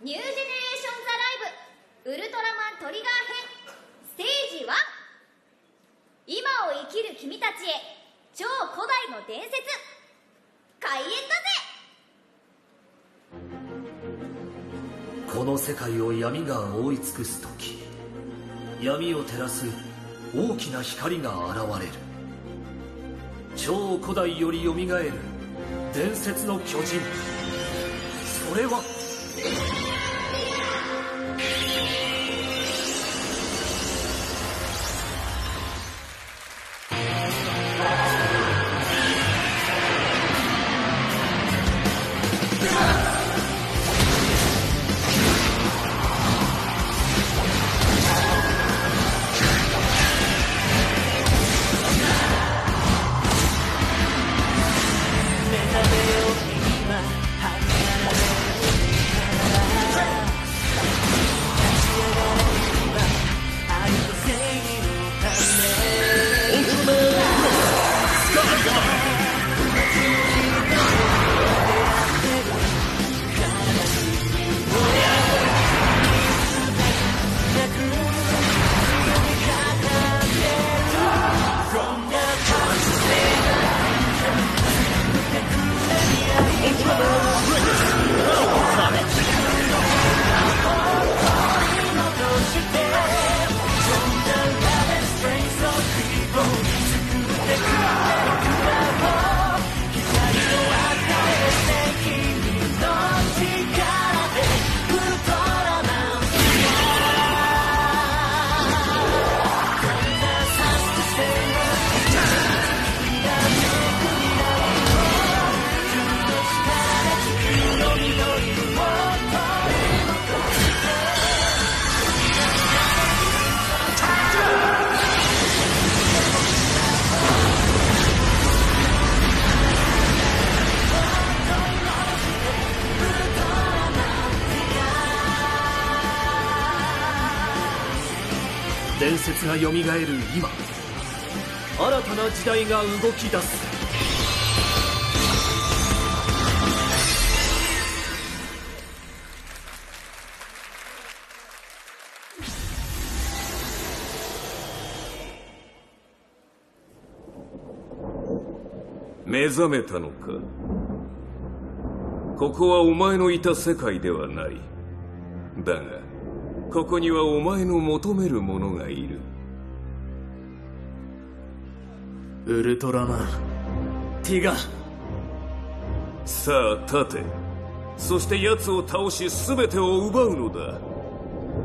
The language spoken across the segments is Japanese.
ニュージェネレーションザライブウルトラマントリガー編。ステージ1今を生きる君たちへ超古代の伝説。開演だぜ。この世界を闇が覆い尽くす時闇を照らす大きな光が現れる。超古代よりよみがえる伝説の巨人。それはよみがえる今。新たな時代が動き出す。目覚めたのか。ここはお前のいた世界ではない。だがここにはお前の求めるものがいる。ウルトラマン。ティガ。さあ立て。そして奴を倒し全てを奪うのだ。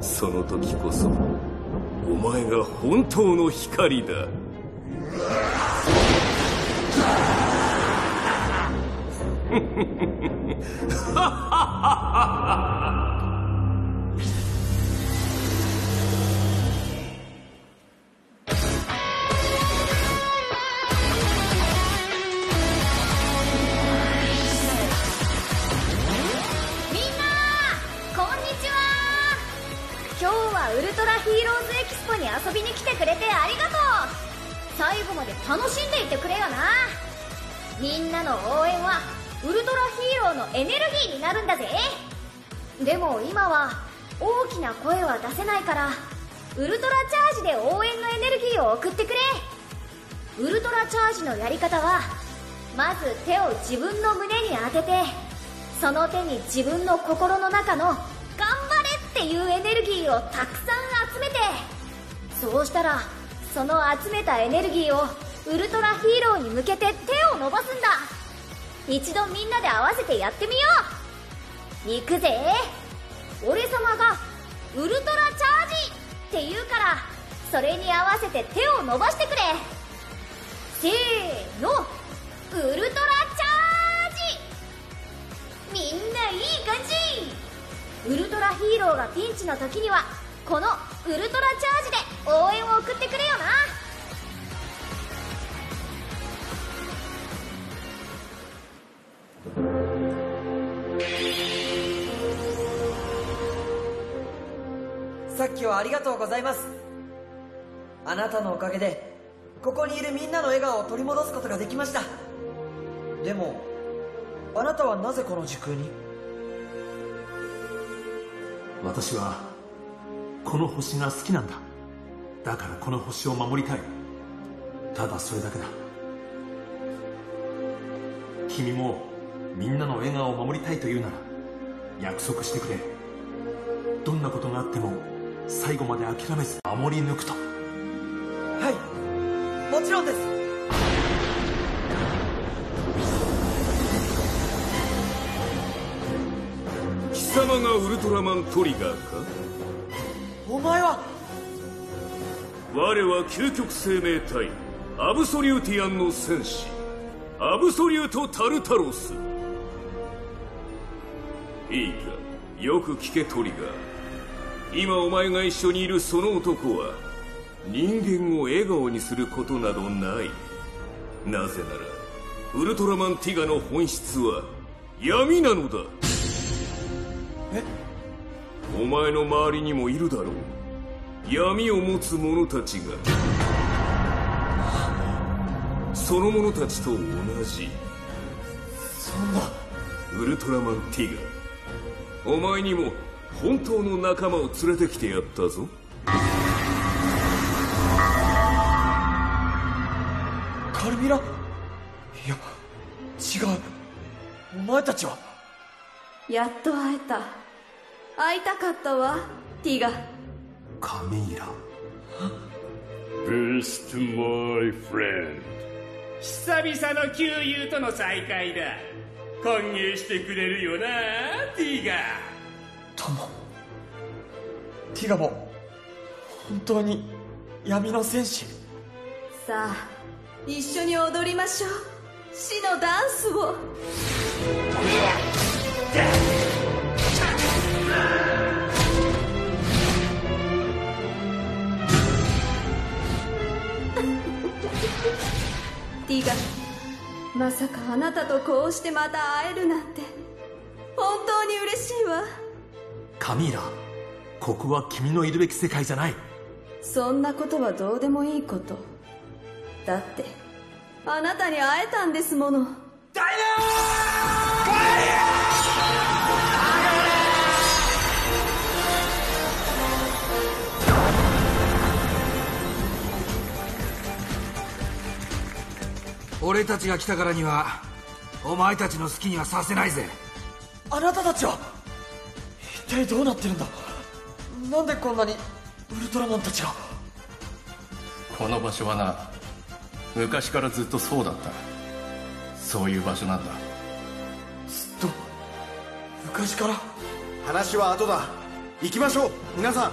その時こそお前が本当の光だ。み 今日はウルトラヒーローズエキスポに遊びに来てくれてありがとう。最後まで楽しんでいってくれよな。みんなの応援はウルトラヒーローのエネルギーになるんだぜ。でも今は大きな声は出せないからウルトラチャージで応援のエネルギーを送ってくれ。ウルトラチャージのやり方はまず手を自分の胸に当ててその手に自分の心の中のっていうエネルギーをたくさん集めてそうしたらその集めたエネルギーをウルトラヒーローに向けて手を伸ばすんだ。一度みんなで合わせてやってみよう。行くぜ。俺様がウルトラチャージって言うからそれに合わせて手を伸ばしてくれ。せーの。ウルトラチャージ。みんないい感じ。ウルトラヒーローがピンチの時にはこのウルトラチャージで応援を送ってくれよな。さっきはありがとうございます。あなたのおかげでここにいるみんなの笑顔を取り戻すことができました。でもあなたはなぜこの時空に？私はこの星が好きなんだ。だからこの星を守りたい。ただそれだけだ。君もみんなの笑顔を守りたいというなら約束してくれ。どんなことがあっても最後まで諦めず守り抜くと。がウルトラマントリガーか？お前は？我は究極生命体アブソリューティアンの戦士アブソリュート・タルタロス。いいかよく聞けトリガー。今お前が一緒にいるその男は人間を笑顔にすることなどない。なぜならウルトラマンティガの本質は闇なのだ。えお前の周りにもいるだろう。闇を持つ者たちが。その者たちと同じ。そんなウルトラマンティガお前にも本当の仲間を連れてきてやったぞ。カルミラ？いや違う。お前たちは？やっと会えた会いたかったわティガ。カミーラ。Best my friend. 久々の旧友との再会だ。歓迎してくれるよなティガ。友ティガも本当に闇の戦士。さあ一緒に踊りましょう。死のダンスをティガまさかあなたとこうしてまた会えるなんて。本当に嬉しいわ。カミーラここは君のいるべき世界じゃない。そんなことはどうでもいいこと。だってあなたに会えたんですもの俺たちが来たからにはお前たちの好きにはさせないぜ。あなたたちは一体どうなってるんだ？なんでこんなにウルトラマンたちが？この場所はな昔からずっとそうだった。そういう場所なんだ。ずっと昔から？話は後だ。行きましょう皆さん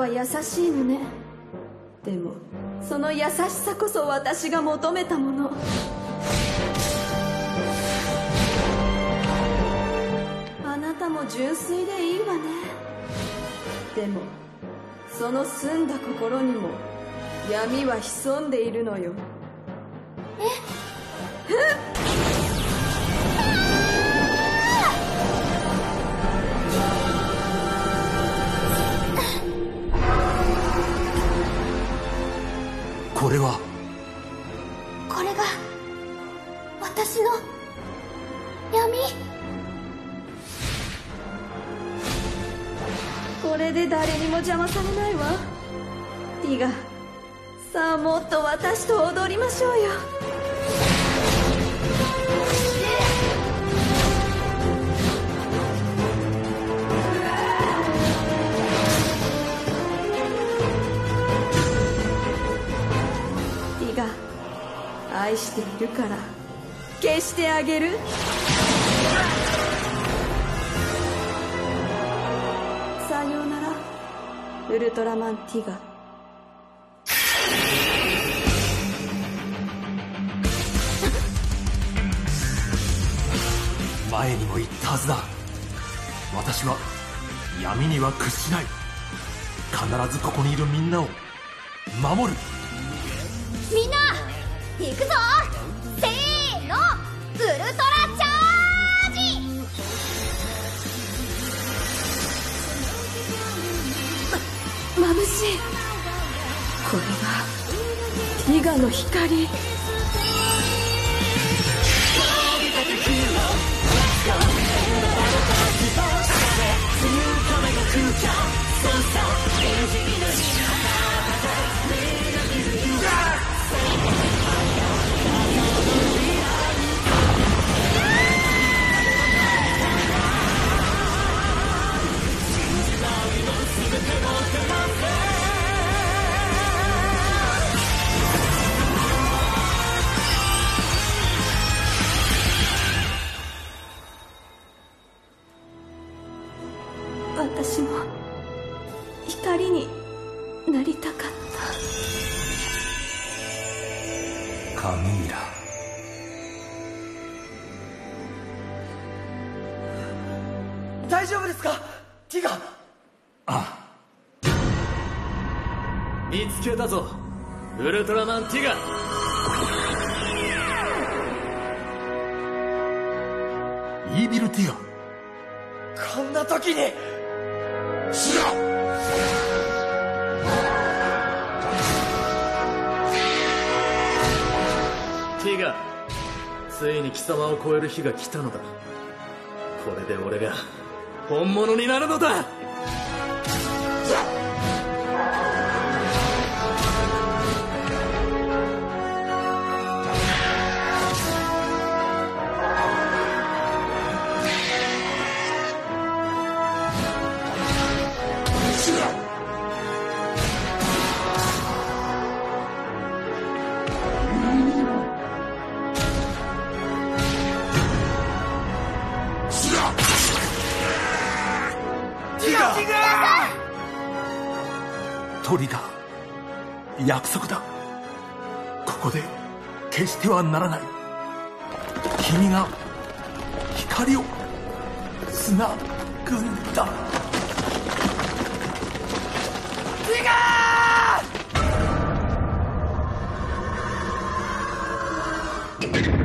は優しいのね。でもその優しさこそ私が求めたもの。あなたも純粋でいいわね。でもその澄んだ心にも闇は潜んでいるのよ。ここれが私の闇。これで誰にも邪魔されないわ。ティガさあもっと私と踊りましょうよ。愛しているから。消してあげる。さようなら。ウルトラマンティガ。前にも言ったはずだ。私は闇には屈しない。必ずここにいるみんなを守る。みんな行くぞ。せーの。ウルトラチャージ。ま眩しい。これがティガの光私もぞ。ウルトラマンティガ。イービルティガ。こんな時に。ティガ。ついに貴様を超える日が来たのだ。これで俺が本物になるのだトリガー約束だ。ここで決してはならない。君が光をつなぐんだ。なん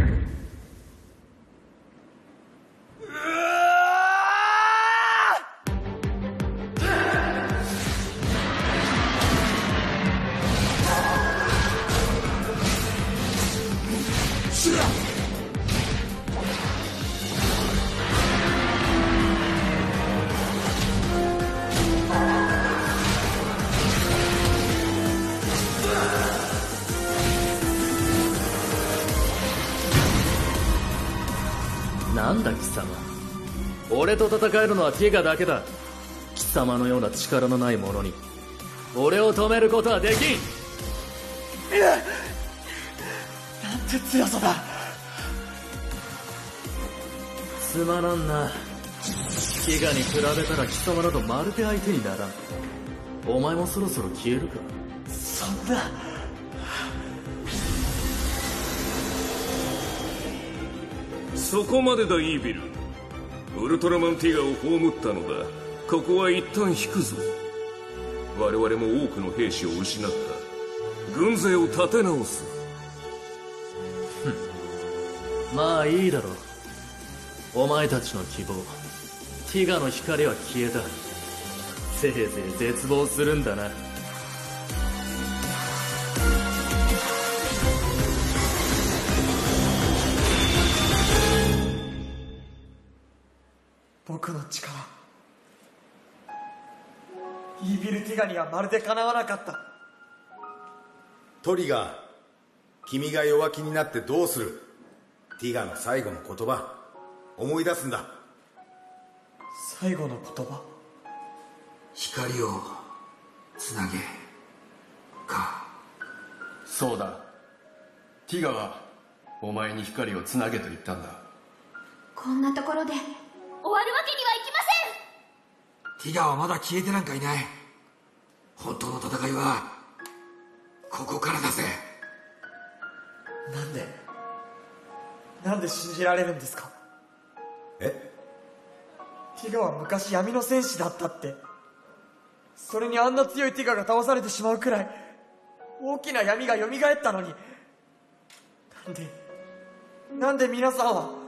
俺と戦えるのはティガだけだ。貴様のような力のない者に。俺を止めることはできん。なんて強さだ。すまなんな。ティガに比べたら貴様などまるで相手にならん。お前もそろそろ消えるか。そんな。そこまでだイービルウルトラマンティガを葬ったのだ。ここは一旦引くぞ。我々も多くの兵士を失った。軍勢を立て直す。まあいいだろう。お前たちの希望。ティガの光は消えた。せいぜい絶望するんだな。僕の力。イービルティガにはまるでかなわなかった。トリガー君が弱気になってどうする？ティガの最後の言葉。思い出すんだ。最後の言葉？光をつなげか。そうだ。ティガはお前に光をつなげと言ったんだ。こんなところで終わるわけにはいきません。ティガはまだ消えてなんかいない。本当の戦いはここからだぜ。なんでなんで信じられるんですか？え？ティガは昔闇の戦士だったって。それにあんな強いティガが倒されてしまうくらい大きな闇が蘇ったのに。なんでなんで皆さんは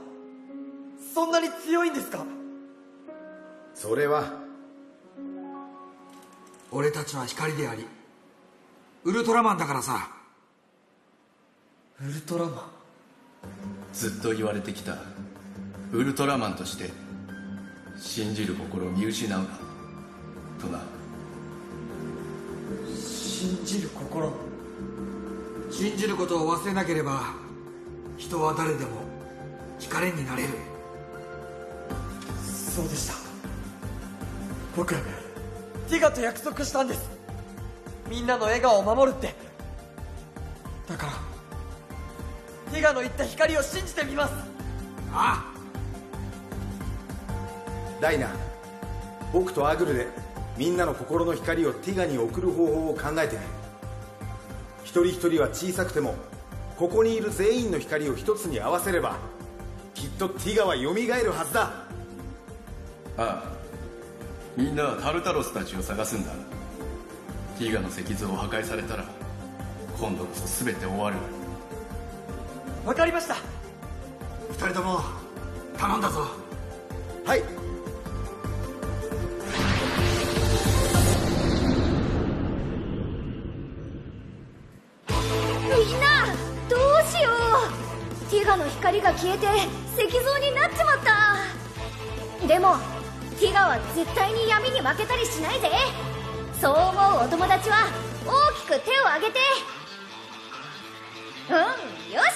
そんなに強いんですか？それは俺たちは光でありウルトラマンだからさ。ウルトラマン？ずっと言われてきたウルトラマンとして信じる心を見失うな。とな。信じる心？信じることを忘れなければ人は誰でも光になれるそうでした。僕ティガと約束したんです。みんなの笑顔を守るって。だからティガの言った光を信じてみます。ああ。ダイナ僕とアグルでみんなの心の光をティガに送る方法を考えてみる。一人一人は小さくてもここにいる全員の光を一つに合わせればきっとティガは蘇るはずだ。ああ。みんなはタルタロスたちを探すんだ。ティガの石像を破壊されたら今度こそ全て終わる。わかりました。二人とも頼んだぞ。はい。みんなどうしよう。ティガの光が消えて石像になっちまった。でもティガは絶対に闇に負けたりしないぜ。そう思うお友達は大きく手を挙げて。うんよし。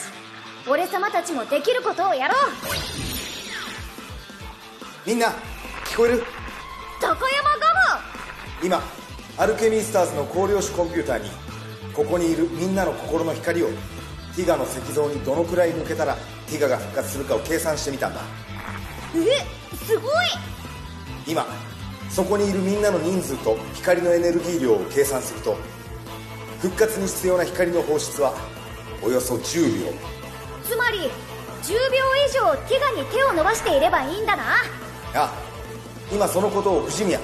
俺様たちもできることをやろう。みんな聞こえる？高山ガ今アルケミスターズの光量子コンピューターにここにいるみんなの心の光をティガの石像にどのくらい抜けたらティガが復活するかを計算してみたんだ。ムえすごい今そこにいるみんなの人数と光のエネルギー量を計算すると復活に必要な光の放出はおよそ10秒つまり10秒以上ティガに手を伸ばしていればいいんだな。あ今そのことを藤宮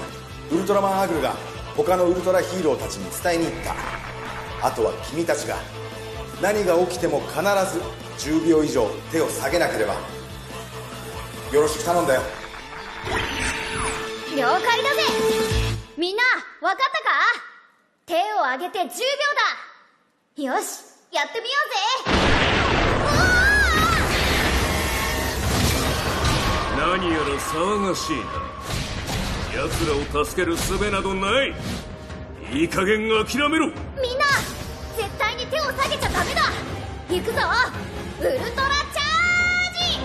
ウルトラマンアグルが他のウルトラヒーローたちに伝えに行った。あとは君たちが何が起きても必ず10秒以上手を下げなければ。よろしく頼んだよ了解だぜ。みんな分かったか？手を挙げて10秒だ。よしやってみようぜ。何やら騒がしいな。奴らを助ける術などない。いい加減諦めろ。みんな絶対に手を下げちゃダメだ。行くぞ。ウルトラチャージ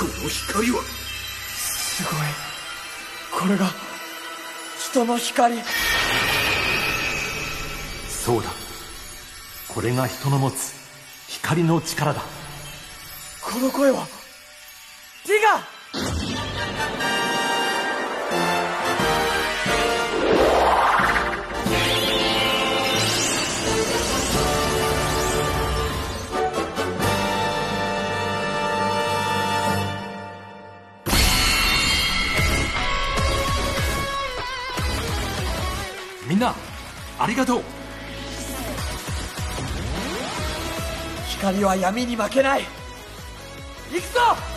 この光は。すごい。これが人の光。そうだ。これが人の持つ光の力だ。この声はティガりがとう。光は闇に負けない。行くぞ！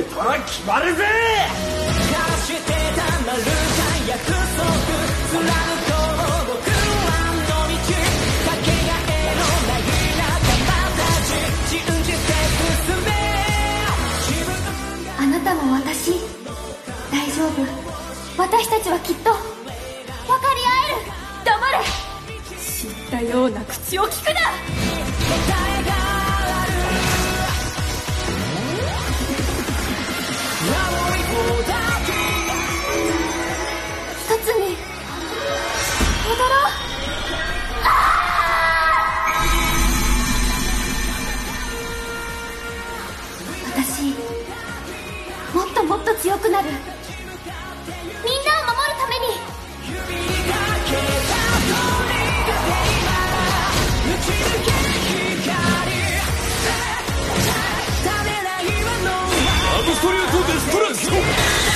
ウルトラ決まるぜ！してたまるか約束貫こう僕らの道かけがえのない仲間たち信じて進めあなたも私大丈夫？私たちはきっと分かり合える！黙れ！知ったような口を聞くな！強くなる。みんなを守るために。アブソリートデストラク。ション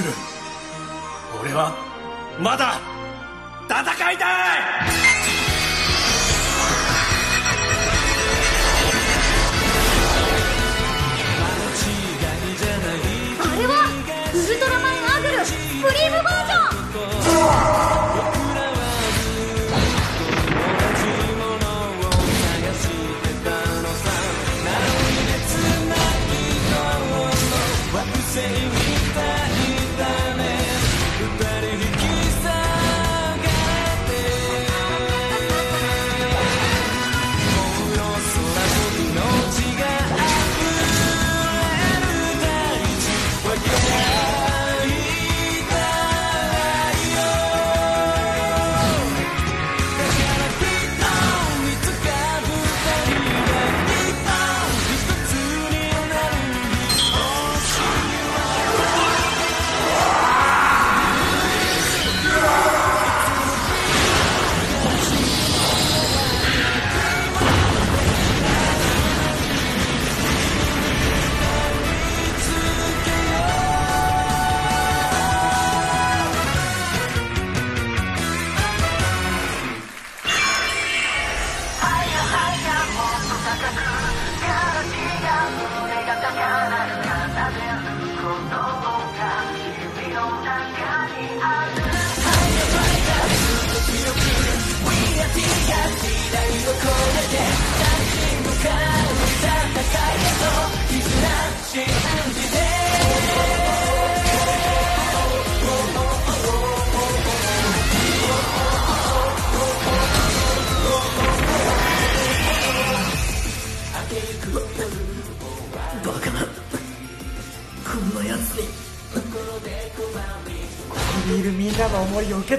来る。俺はまだ戦いたい！あれはウルトラマンアグルスプリームバージョン「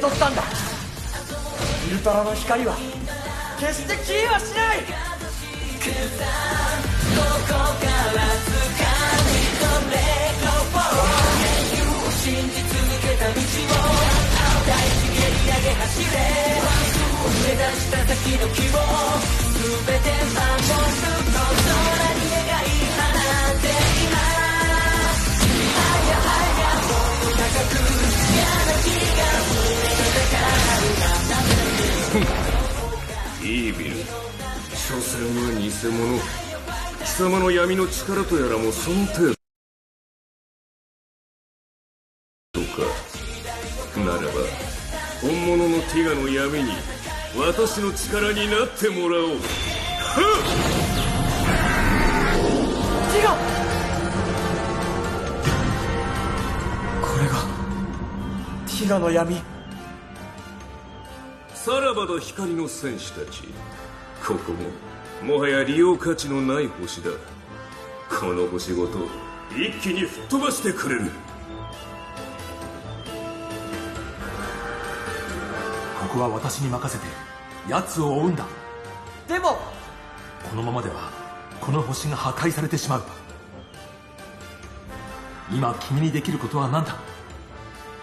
取ったんだ。ウルトラの光は決して消えはしない。ここから掴み取れロボ信じ続けた道を大地蹴り上げ走れ。目指した先の偽物貴様の闇の力とやらもその程度か。ならば本物のティガの闇に私の力になってもらおう。はっ！ティガ。これがティガの闇。さらばだ光の戦士たち。ここももはや利用価値のない星だ。この星ごと一気に吹っ飛ばしてくれる。ここは私に任せて奴を追うんだ。でもこのままではこの星が破壊されてしまう。今君にできることは何だ？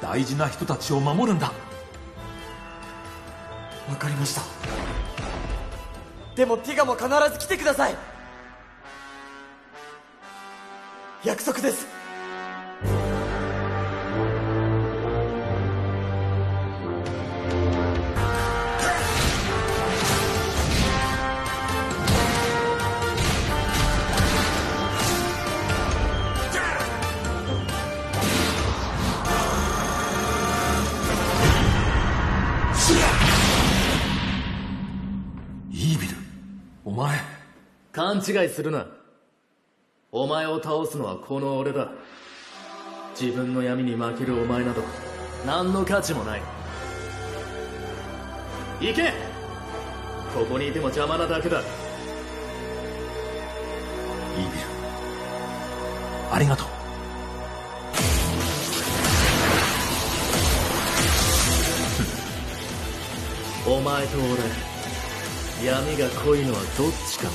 大事な人たちを守るんだ。わかりましたでもティガも必ず来てください。約束です。違いするな。お前を倒すのはこの俺だ。自分の闇に負けるお前など何の価値もない。行け！ここにいても邪魔なだけだ。イービル。ありがとう。お前と俺闇が濃いのはどっちかな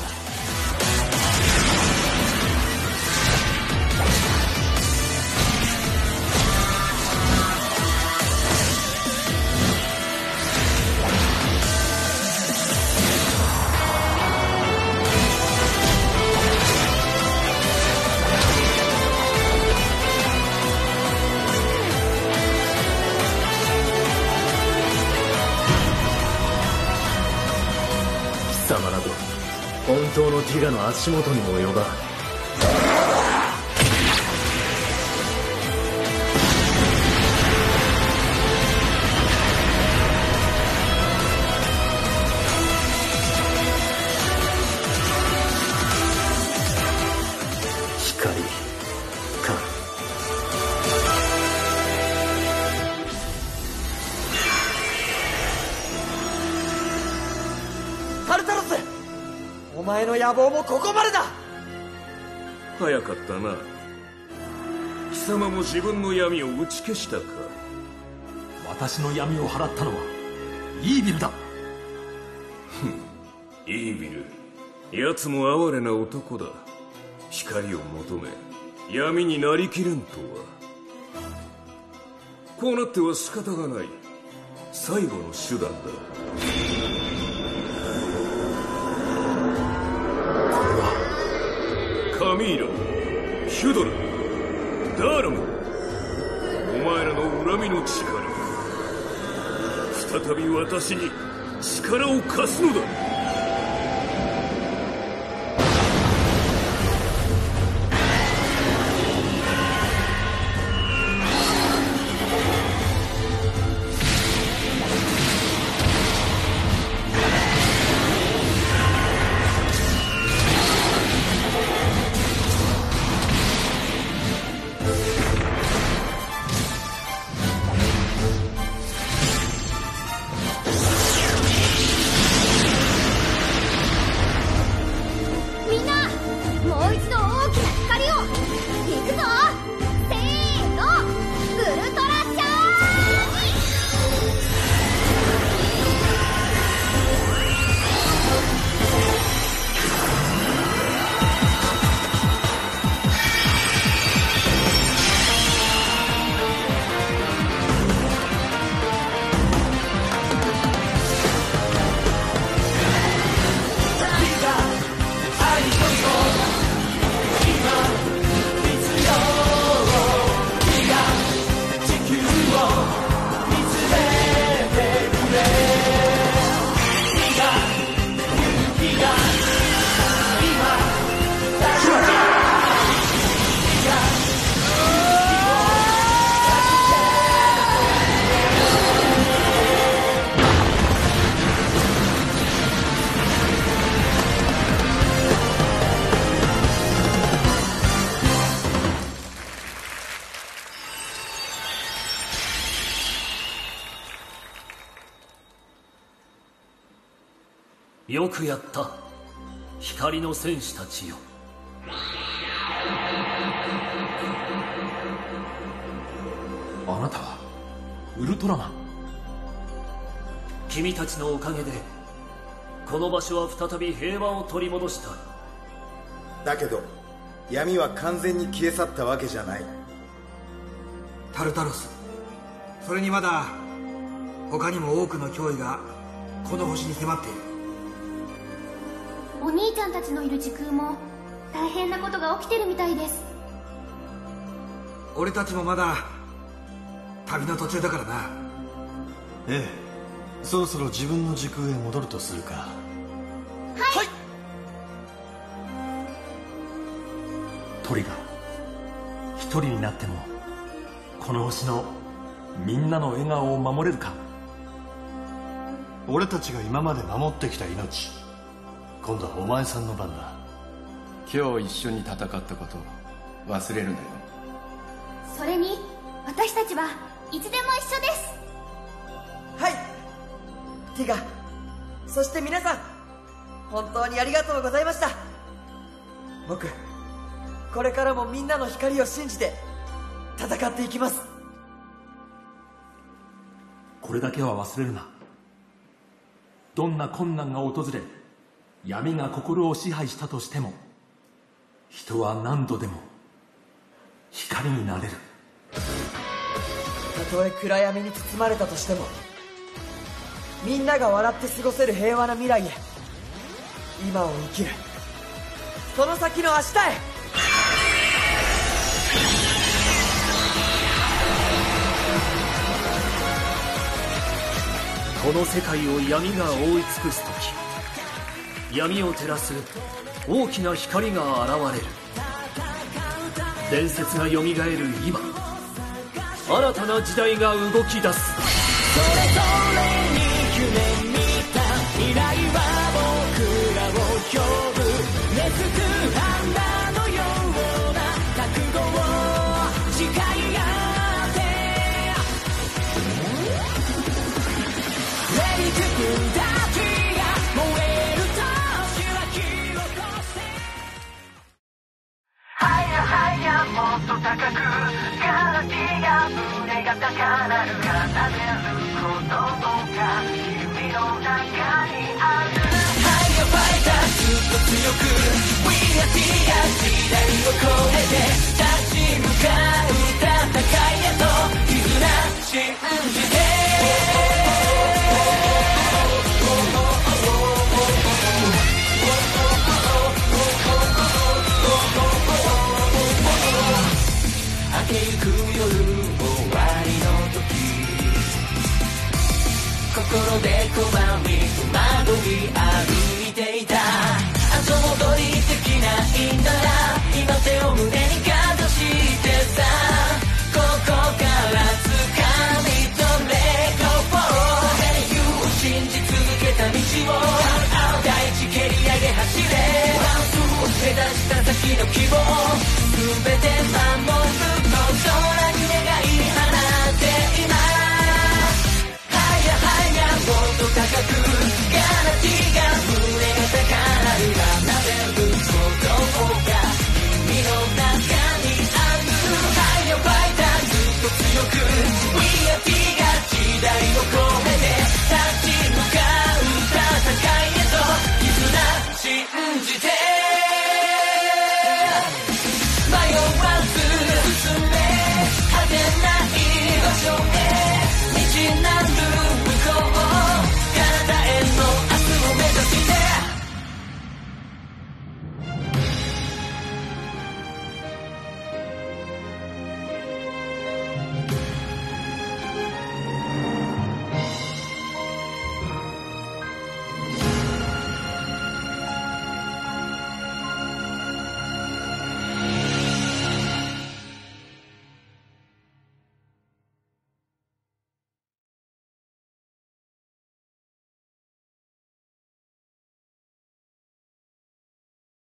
当のティガの足元にも及ばん。野望もここまでだ。早かったな。貴様も自分の闇を打ち消したか。私の闇を払ったのはイービルだ。イービル。奴も哀れな男だ。光を求め闇になりきれんとは。こうなっては仕方がない。最後の手段だミーラヒュドラダーラムお前らの恨みの力再び私に力を貸すのだ。戦士たちよ。あなたはウルトラマン？君たちのおかげでこの場所は再び平和を取り戻しただけど闇は完全に消え去ったわけじゃない。タルタロスそれにまだ他にも多くの脅威がこの星に迫っているお兄ちゃんたちのいる時空も大変なことが起きてるみたいです。俺たちもまだ旅の途中だからな。ええ。そろそろ自分の時空へ戻るとするか。はい、トリガー。一人になってもこの星のみんなの笑顔を守れるか。俺たちが今まで守ってきた命今度はお前さんの番だ。今日一緒に戦ったこと忘れるなよ。それに私たちはいつでも一緒です。はい。ティガ。そして皆さん本当にありがとうございました。僕これからもみんなの光を信じて戦っていきます。これだけは忘れるな。どんな困難が訪れ闇が心を支配したとしても人は何度でも光になれる。たとえ暗闇に包まれたとしてもみんなが笑って過ごせる平和な未来へ今を生きる。その先の明日へ。この世界を闇が覆い尽くす時闇を照らす大きな光が現れる。伝説がよみがえる今。新たな時代が動き出す。それぞれに夢見た未来は僕らを呼ぶ。根付く花のような覚悟を誓い合って。Ready to do that 歩いていた。後戻りできないんな。ら今手を胸にかざしてさ。ここから掴み取れ Go for it You を信じ続けた道を。大地蹴り上げ走れ。ワンスを目指した先の希望。全て